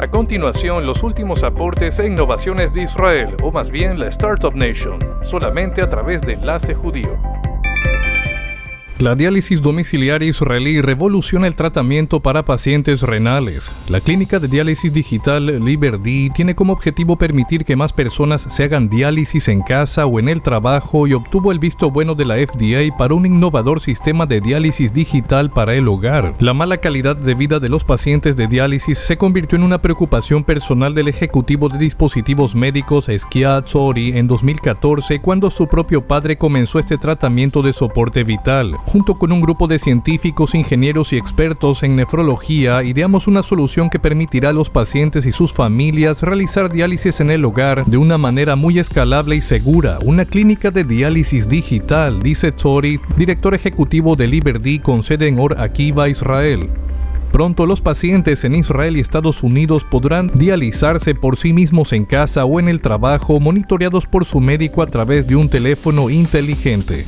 A continuación, los últimos aportes e innovaciones de Israel, o más bien la Startup Nation, solamente a través de Enlace Judío. La diálisis domiciliaria israelí revoluciona el tratamiento para pacientes renales. La clínica de diálisis digital LiberD tiene como objetivo permitir que más personas se hagan diálisis en casa o en el trabajo y obtuvo el visto bueno de la FDA para un innovador sistema de diálisis digital para el hogar. La mala calidad de vida de los pacientes de diálisis se convirtió en una preocupación personal del ejecutivo de dispositivos médicos Eskia Tzori en 2014 cuando su propio padre comenzó este tratamiento de soporte vital. Junto con un grupo de científicos, ingenieros y expertos en nefrología, ideamos una solución que permitirá a los pacientes y sus familias realizar diálisis en el hogar de una manera muy escalable y segura. Una clínica de diálisis digital, dice Tori, director ejecutivo de Liberty con sede en Or Akiva, Israel. Pronto los pacientes en Israel y Estados Unidos podrán dializarse por sí mismos en casa o en el trabajo, monitoreados por su médico a través de un teléfono inteligente.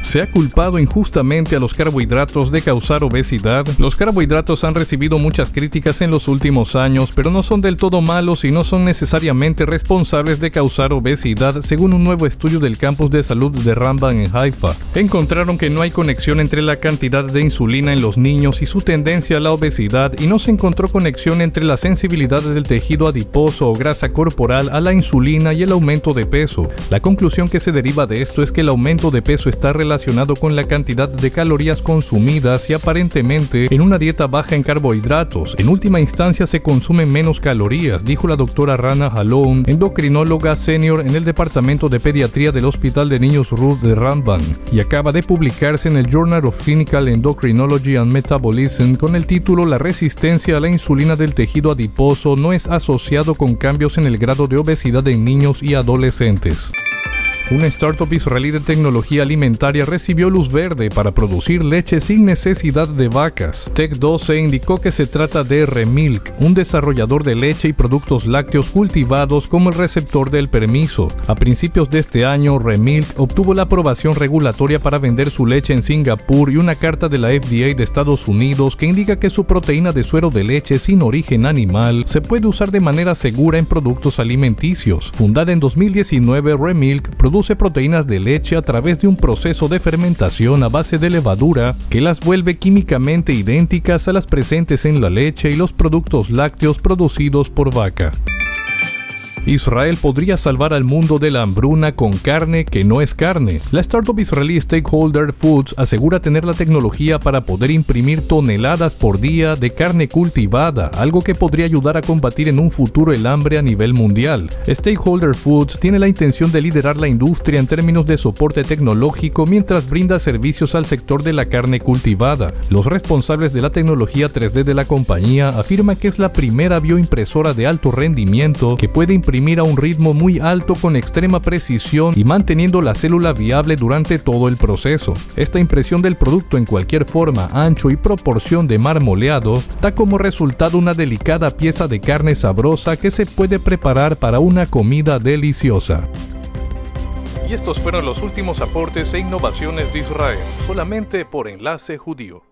¿Se ha culpado injustamente a los carbohidratos de causar obesidad? Los carbohidratos han recibido muchas críticas en los últimos años, pero no son del todo malos y no son necesariamente responsables de causar obesidad, según un nuevo estudio del campus de salud de Ramban en Haifa. Encontraron que no hay conexión entre la cantidad de insulina en los niños y su tendencia a la obesidad y no se encontró conexión entre la sensibilidad del tejido adiposo o grasa corporal a la insulina y el aumento de peso. La conclusión que se deriva de esto es que el aumento de peso está relacionado relacionado con la cantidad de calorías consumidas y aparentemente en una dieta baja en carbohidratos. En última instancia se consumen menos calorías, dijo la doctora Rana Halloun, endocrinóloga senior en el Departamento de Pediatría del Hospital de Niños Ruth de Ramban, y acaba de publicarse en el Journal of Clinical Endocrinology and Metabolism con el título La resistencia a la insulina del tejido adiposo no es asociado con cambios en el grado de obesidad en niños y adolescentes. Una startup israelí de tecnología alimentaria recibió luz verde para producir leche sin necesidad de vacas. Tech12 indicó que se trata de Remilk, un desarrollador de leche y productos lácteos cultivados como el receptor del permiso. A principios de este año, Remilk obtuvo la aprobación regulatoria para vender su leche en Singapur y una carta de la FDA de Estados Unidos que indica que su proteína de suero de leche sin origen animal se puede usar de manera segura en productos alimenticios. Fundada en 2019, Remilk produce produce proteínas de leche a través de un proceso de fermentación a base de levadura que las vuelve químicamente idénticas a las presentes en la leche y los productos lácteos producidos por vaca. Israel podría salvar al mundo de la hambruna con carne que no es carne. La startup israelí Stakeholder Foods asegura tener la tecnología para poder imprimir toneladas por día de carne cultivada, algo que podría ayudar a combatir en un futuro el hambre a nivel mundial. Stakeholder Foods tiene la intención de liderar la industria en términos de soporte tecnológico mientras brinda servicios al sector de la carne cultivada. Los responsables de la tecnología 3D de la compañía afirman que es la primera bioimpresora de alto rendimiento que puede imprimir a un ritmo muy alto con extrema precisión y manteniendo la célula viable durante todo el proceso. Esta impresión del producto en cualquier forma, ancho y proporción de marmoleado da como resultado una delicada pieza de carne sabrosa que se puede preparar para una comida deliciosa. Y estos fueron los últimos aportes e innovaciones de Israel, solamente por Enlace Judío.